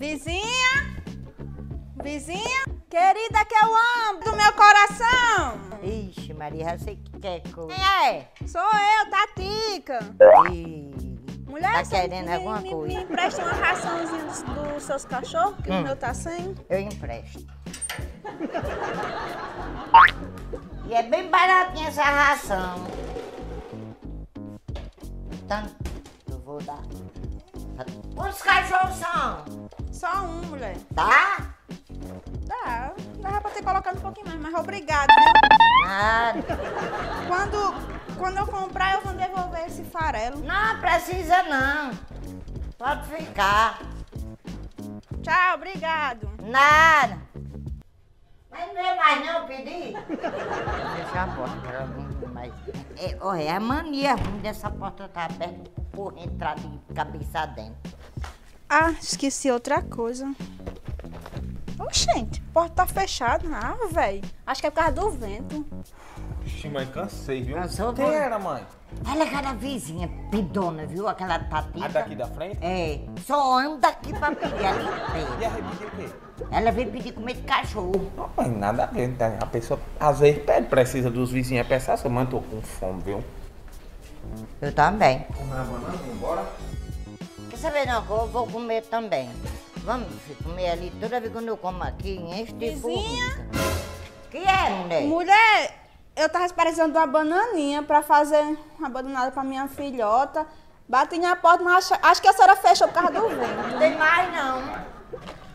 Vizinha? Vizinha? Querida que eu amo do meu coração. Ixi, Maria, você que quer coisa. Quem é? Sou eu, Tatica. Mulher, Tá querendo me, alguma me, coisa? Me empresta uma raçãozinha dos, dos seus cachorros, que Hum. o meu tá sem. eu empresto. E é bem baratinha essa ração. Tanto eu vou dar. Quantos cachorros são? Só um, mulher. Tá? Dá, dá pra ter colocado um pouquinho mais, mas obrigado, viu? Nada. Quando, quando eu comprar, eu vou devolver esse farelo. Não precisa não. Pode ficar. Tchau, obrigado. Nada. Mas não vem mais não pedir. Deixa a porta para alguém mais. É, olha, é a mania ruim dessa porta estar aberta pro porra entrar de cabeça dentro. Ah, esqueci outra coisa. Oxente, a porta tá fechada. Ah, velho. Acho que é por causa do vento. Ixi, mãe, cansei, viu? Cansou, Quem mãe? era, mãe? Olha aquela vizinha pedona, viu? Aquela tatica. A daqui da frente? É, só anda aqui pra pedir ali E inteira. a repetir o quê? Ela veio pedir comer de cachorro. Não, mãe, nada a ver. né? A pessoa, às vezes, pede, precisa dos vizinhos. É pensar, sua mãe, tô com fome, viu? Eu também. Vamos na banana, embora? Quer saber não? que Eu vou comer também. Vamos filho, comer ali. Toda vez quando eu como aqui, enche de Vizinha? que é, mulher? Mulher, eu tava precisando de uma bananinha pra fazer uma bananada pra minha filhota. Bati na porta, mas acho, acho que a senhora fechou por causa do vento. Não tem mais, não.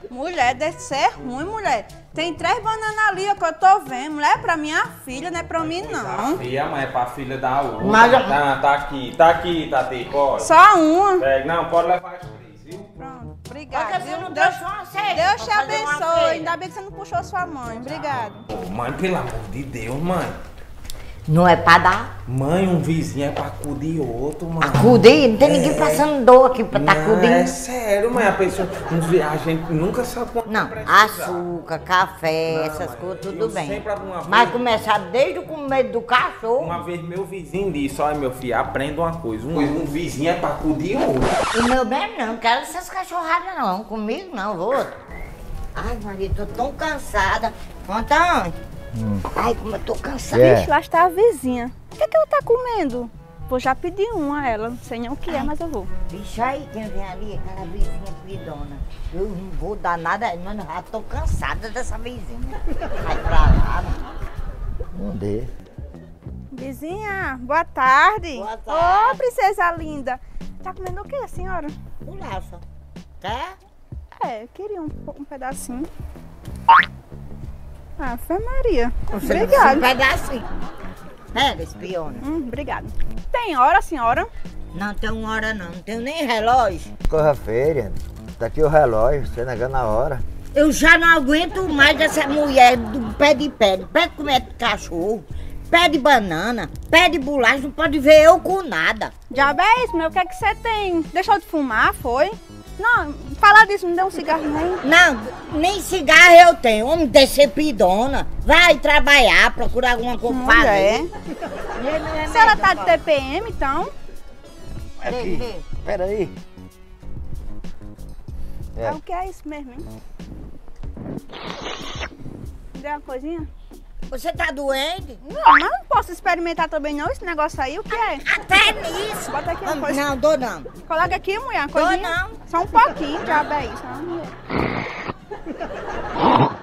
Mulher, deve ser ruim, mulher. Tem três bananas ali ó, que eu tô vendo. Mulher, é pra minha filha, não é pra mim, não. Filha, mãe, é pra filha da outra. Mas- Tá, tá aqui, tá aqui, Tati, pode. Só uma. Pega, não, pode levar as três, viu? Pronto, obrigada. Deus, cesta Deus te abençoe. Ainda bem que você não puxou sua mãe. Obrigado. Ô, mãe, pelo amor de Deus, mãe. Não é pra dar? Mãe, um vizinho é pra acudir outro, mãe. Acudir? Não tem ninguém É. passando dor aqui pra tá acudindo. é sério, mãe. A pessoa, a gente nunca sabe quando Não, açúcar, café, Não, essas mãe, coisas, tudo eu bem. sempre alguma Mas vez- começar desde o começo do cachorro. Uma vez meu vizinho disse, olha meu filho, aprenda uma coisa. Um, um vizinho é pra acudir outro. O meu bem não, não quero essas cachorradas não. Comigo não, vou. Ai, Maria, tô tão cansada. Antônio. Ai, como eu tô cansada. É. Ixi, lá está a vizinha. O que, é que ela tá comendo? Vou já pedir um a ela. Não sei nem o que é, mas eu vou. Bicho aí, quem vem ali, aquela vizinha pedona. Eu não vou dar nada, mano, já tô cansada dessa vizinha. Vai pra lá, mano. Não dê. Vizinha, boa tarde. Boa tarde. Ô, princesa linda. Tá comendo o que, a senhora? Bolacha. Quer? É, eu queria um, um pedacinho. Ah, foi Maria. Um Obrigada. pedacinho. Pega, espiona. Hum, obrigada. Tem hora, senhora? Não tem hora não, não tenho nem relógio. Corra feia. Tá aqui o relógio, você negando a hora. Eu já não aguento mais dessa mulher do pé de pé, de pé de comer cachorro, pé de banana, pé de bolacha, não pode ver eu com nada. Diabo é isso, meu. O que é que você tem? Deixou de fumar, foi? Não, falar disso, me dê um cigarrinho aí. Não, nem cigarro eu tenho, homem decepidona. Vai trabalhar, procurar alguma coisa pra fazer. A senhora tá de TPM, então? Aqui. Pera aí. É. É. o que é isso mesmo, hein? Me dê uma coisinha? Você tá doente? Não, mas não posso experimentar também não esse negócio aí, o que é? Até nisso! Bota aqui uma coisa. Não, dou não. Coloca aqui, mulher, uma coisinha. Dou não. Só um pouquinho, já, é isso. Não.